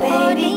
Baby.